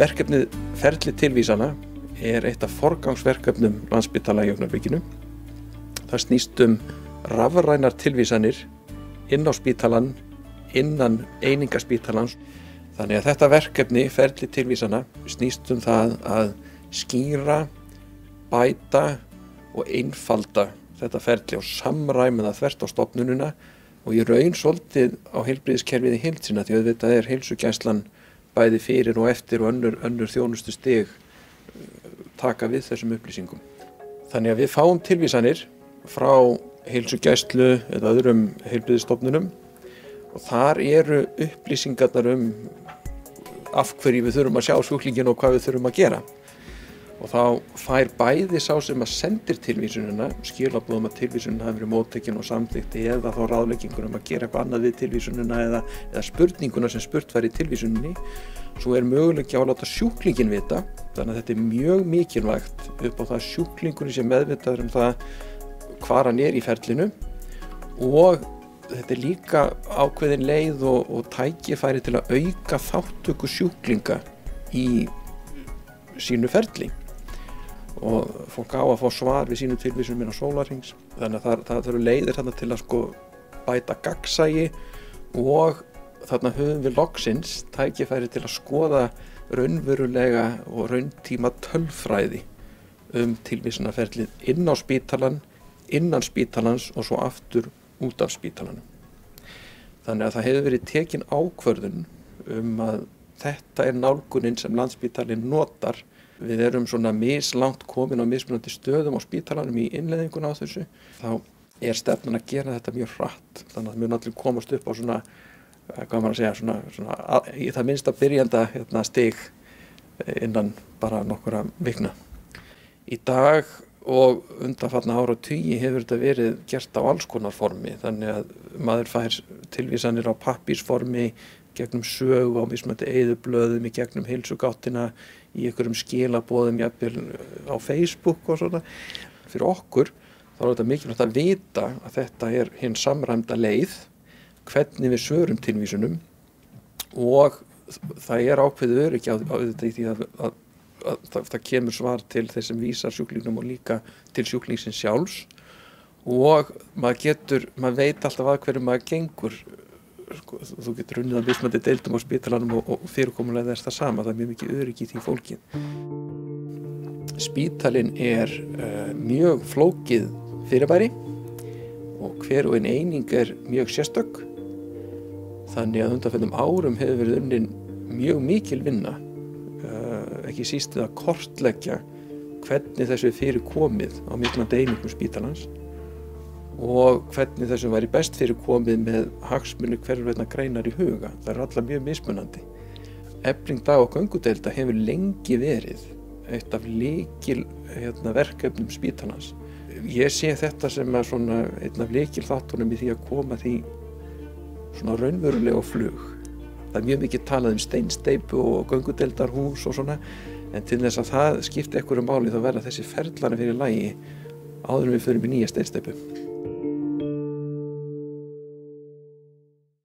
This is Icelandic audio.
Verkefnið ferli tilvísana er eitt af forgangsverkefnum landsbytala í Jöfnarbygginu. Það snýst um rafrænar tilvísanir inn á spítalan, innan einingaspítalans. Þannig að þetta verkefni, ferli tilvísana, snýst um það að skýra, bæta og einfalda þetta ferli og samræma það þvert á stopnununa og ég raun svolítið á heilbríðiskerfið í heilsina því að þetta er heilsugæslan bæði fyrir og eftir og önnur, önnur þjónustu stig taka við þessum upplýsingum. Þannig að við fáum tilvísanir frá heilsugæslu eða öðrum heilbríðistofnunum og þar eru upplýsingarnar um af hverju við þurfum að sjá sjúklingin og hvað við þurfum að gera og þá fær bæði sá sem að sendir tilvísununa skilabóðum að tilvísununa hafi verið móttekinn og samþykti eða þá ráðleggingur um að gera eitthvað annað við tilvísununa eða, eða spurninguna sem spurt var í tilvísunni svo er möguleik á að láta sjúklingin vita. Þannig að þetta er mjög mikilvægt upp á það sjúklingunni sem meðvitaður um það hvað hann er í ferlinu. Og þetta er líka ákveðin leið og, og tækifæri til að auka þáttöku sjúklinga í sínu ferli og fólk á að fá svar við sínu tilvísunum inn á sólarings þannig að það, þurfa leiðir þarna til að sko bæta gagsægi og þarna höfum við loksins tækifæri til að skoða raunverulega og rauntíma tölfræði um tilvísunarferlið inn á spítalan, innan spítalans og svo aftur út af spítalanum. Þannig að það hefur verið tekin ákvörðun um að þetta er nálgunin sem landsspítalinn notar við erum svona mislangt komin á mismunandi stöðum á spítalanum í innleðingun á þessu, þá er stefnan að gera þetta mjög hratt. Þannig að það mjög náttúrulega komast upp á svona, eh, hvað maður að segja, svona, svona í það minnsta byrjanda hérna, stig innan bara nokkura vikna. Í dag og undanfallna ára og tugi hefur þetta verið gert á alls konar formi þannig að maður fær tilvísanir á pappísformi gegnum sög á mismöndi eðublöðum í gegnum heilsugáttina í einhverjum skilabóðum jafnvel á Facebook og svona. Fyrir okkur þá er þetta mikilvægt að vita að þetta er hinn samræmda leið, hvernig við sörum tilvísunum og það er ákveðið öryggi á, á þetta í því að, að, að, að það kemur svar til þeir sem vísar sjúklingnum og líka til sjúklingsins sjálfs og maður getur, maður veit alltaf að hverju maður gengur sko, þú getur unnið að mismandi deildum á spítalanum og, og fyrirkomulega þess það sama, það er mjög mikið öryggi í því fólkin. Spítalin er uh, mjög flókið fyrirbæri og hver og einn eining er mjög sérstök þannig að undanfennum árum hefur verið unnin mjög mikil vinna uh, ekki sístuð að kortleggja hvernig þessu er fyrir komið á mismandi einingum spítalans og hvernig þessum væri best fyrir komið með hagsmunni hverjum greinar í huga. Það er alltaf mjög mismunandi. Ebling dag og gangudelda hefur lengi verið eitt af líkil hérna, verkefnum spítalans. Ég sé þetta sem einn af líkil þáttunum í því að koma því svona raunverulega flug. Það er mjög mikið talað um steinsteipu og gangudeldarhús og svona en til þess að það skipti ekkur um máli þá verða þessi ferðlana fyrir lægi áður en við förum í nýja steinsteipu.